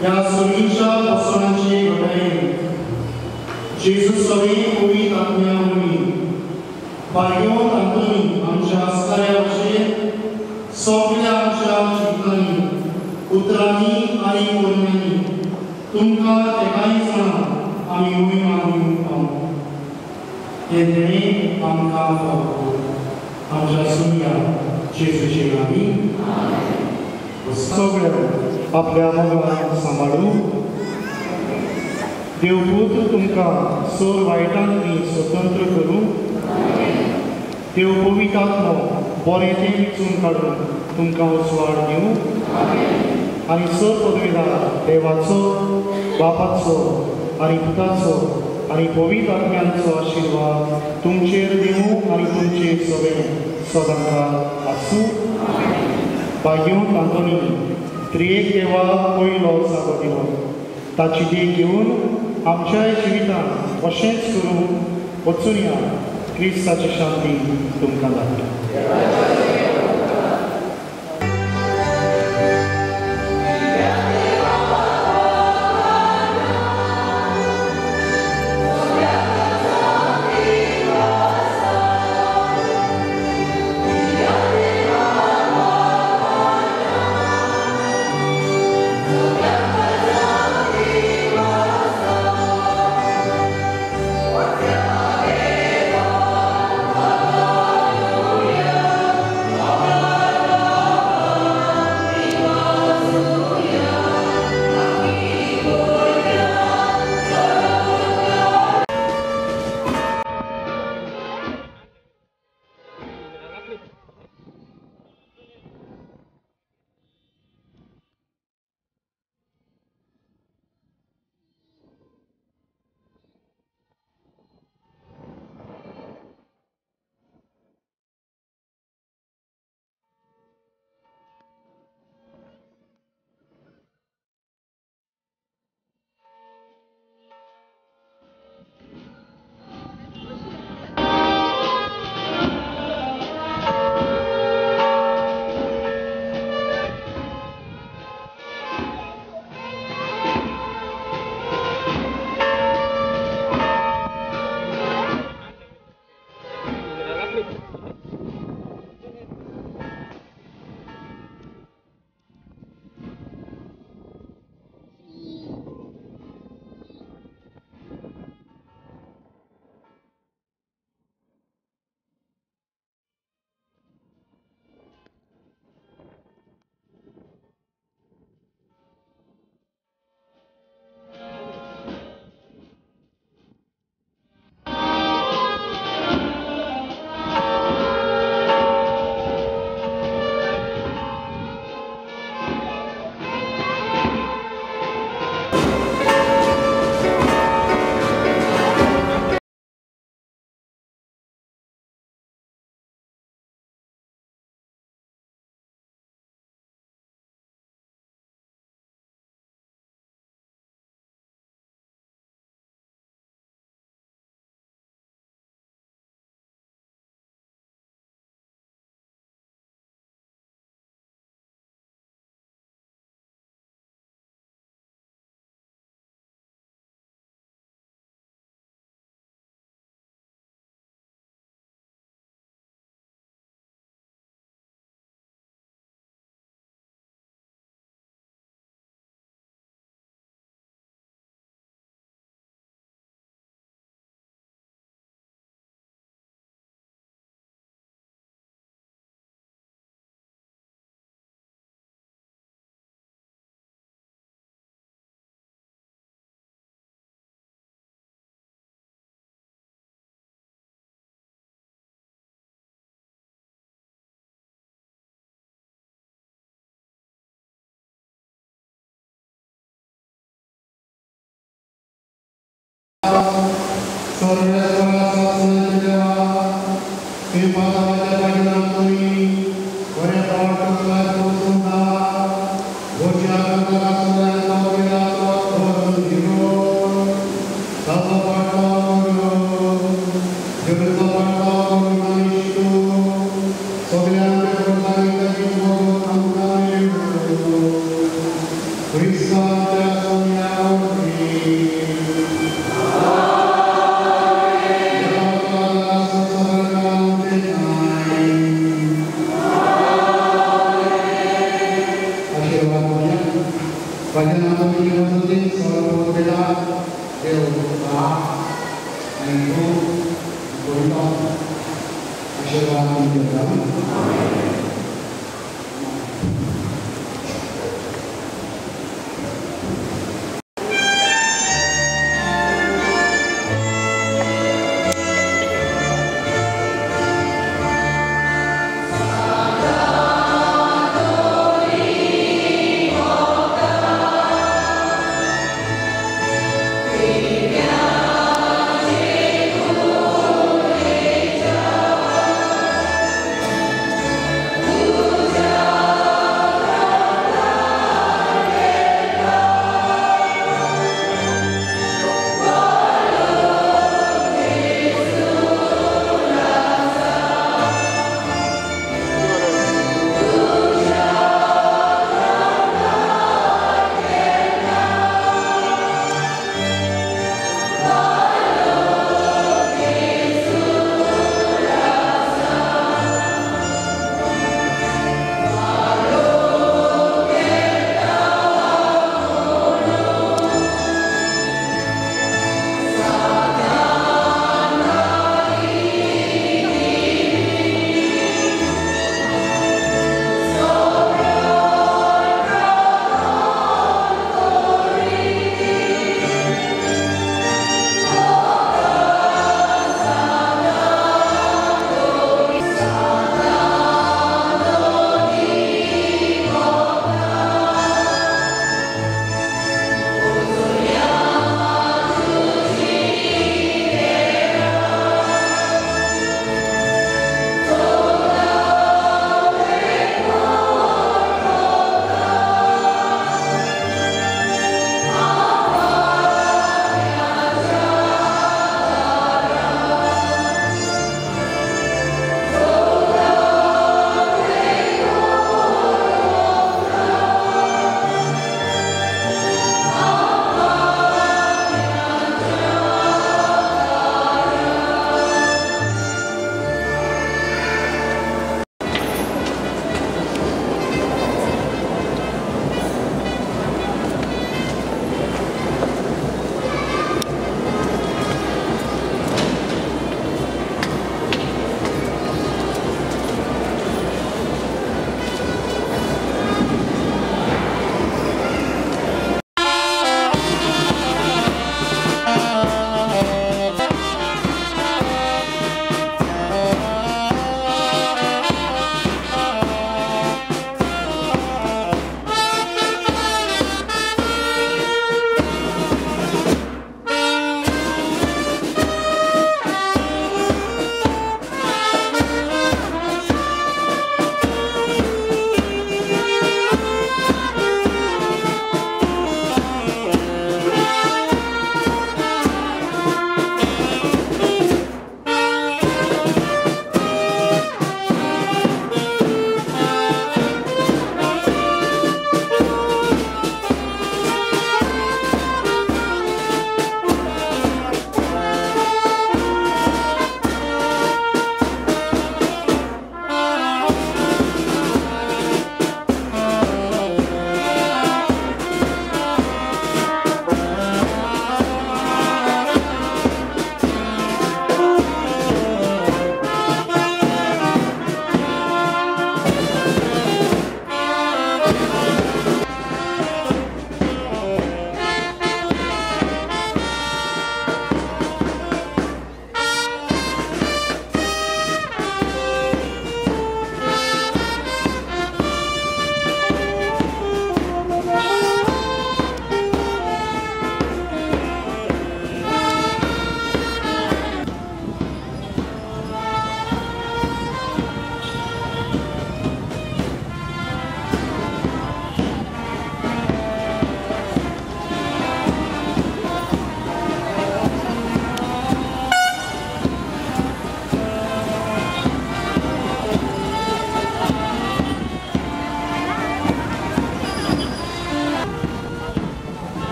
Yan sumisha pasanji vadayin. Jesus sori kuri tatnya muni. Bayon antuni amsha astaya vashe. Sopya amsha chitani. Utrani ani kurmani. Tumka tekai sana ami umi mani upam. Tendere amka fapu. Amsha sumya. Jesus chegami. Amen. Sobre a आपल्या मगळाक सांबाळूं देवपूत तुमकां सोर वायटांनी स्वतंत्र करूं देव पवित्र बरें तें विचून काडून तुमकां उस्वाड दिवं आनी सर पदवीदार देवाचो बापाचो आनी पुताचो आनी पवित्र आत्म्यांचो आशिर्वाद तुमचेर दिवं आनी तुमचे सगळे सदांकाळ आसूं भाग्यो तांतोनी त्रियेक देवा पयलो जागो दिवप ताची देख घेवन आमच्याय जिवितांत अशेंच करून वचून या. क्रिस्ताची शांती तुमकां धाडटा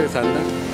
这三单